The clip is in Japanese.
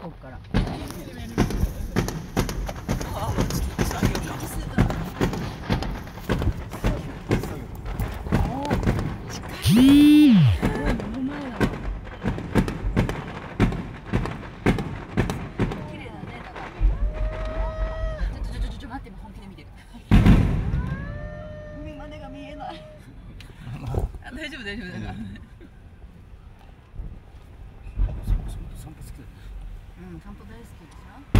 こっから。綺麗だねだからちょ ちょちょちょちょ待って本気で見てる海までが見えないあ大丈夫大丈夫大丈夫うん散歩大好きでしょ？